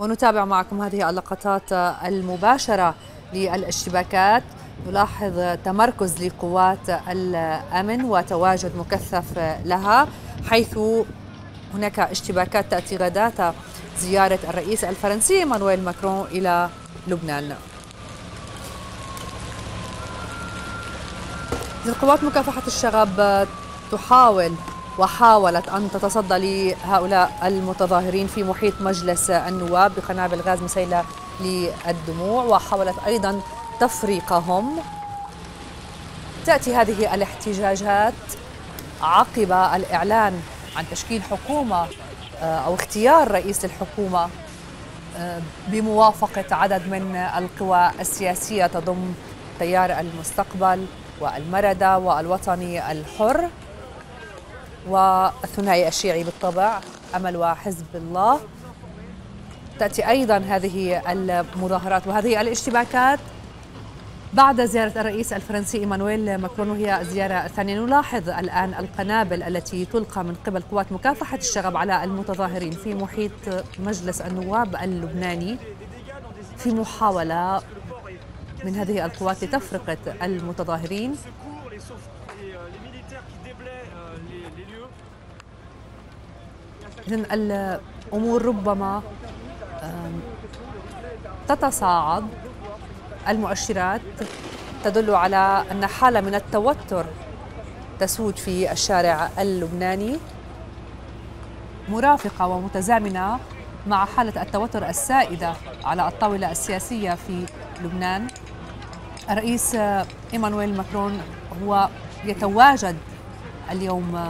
ونتابع معكم هذه اللقطات المباشرة للاشتباكات. نلاحظ تمركز لقوات الأمن وتواجد مكثف لها حيث هناك اشتباكات تأتي غداة زيارة الرئيس الفرنسي مانويل ماكرون إلى لبنان. قوات مكافحة الشغب تحاول وحاولت أن تتصدى لهؤلاء المتظاهرين في محيط مجلس النواب بقنابل غاز مسيلة للدموع وحاولت أيضا تفريقهم. تأتي هذه الاحتجاجات عقب الإعلان عن تشكيل حكومة آه، أو اختيار رئيس الحكومة آه، بموافقة عدد من القوى السياسية تضم تيار المستقبل والمردة والوطني الحر. والثنائي الشيعي بالطبع أمل وحزب الله. تأتي أيضا هذه المظاهرات وهذه الاشتباكات بعد زيارة الرئيس الفرنسي إيمانويل ماكرون وهي الزيارة الثانية نلاحظ الآن القنابل التي تلقى من قبل قوات مكافحة الشغب على المتظاهرين في محيط مجلس النواب اللبناني في محاولة من هذه القوات لتفرقة المتظاهرين. إذن الأمور ربما تتصاعد. المؤشرات تدل على أن حالة من التوتر تسود في الشارع اللبناني. مرافقة ومتزامنة مع حالة التوتر السائدة على الطاولة السياسية في لبنان. الرئيس إيمانويل ماكرون هو يتواجد اليوم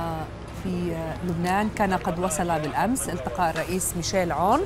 في لبنان. كان قد وصل بالأمس التقى الرئيس ميشيل عون.